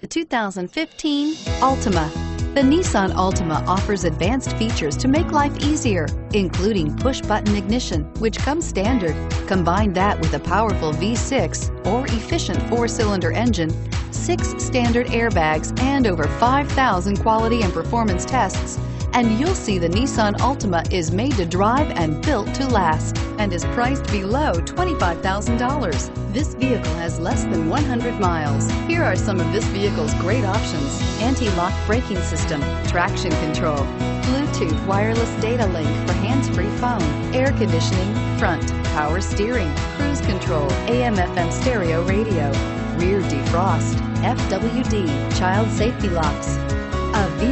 The 2015 Altima. The Nissan Altima offers advanced features to make life easier, including push-button ignition, which comes standard. Combine that with a powerful V6 or efficient four-cylinder engine, six standard airbags, and over 5,000 quality and performance tests, and you'll see the Nissan Altima is made to drive and built to last and is priced below $25,000. This vehicle has less than 100 miles. Here are some of this vehicle's great options. Anti-lock braking system, traction control, Bluetooth wireless data link for hands-free phone, air conditioning, front, power steering, cruise control, AM FM stereo radio, rear defrost, FWD, child safety locks,